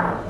Amen.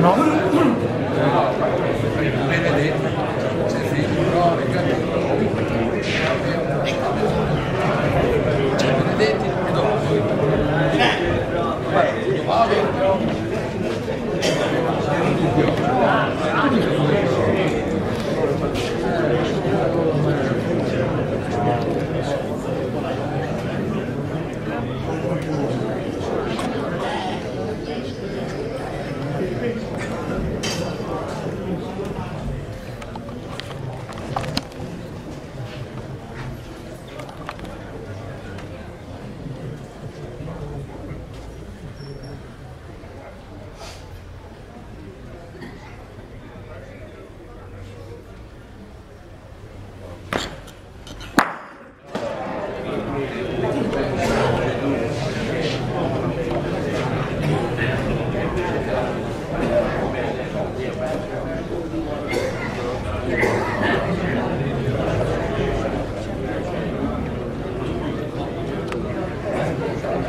何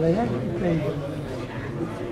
Thank you.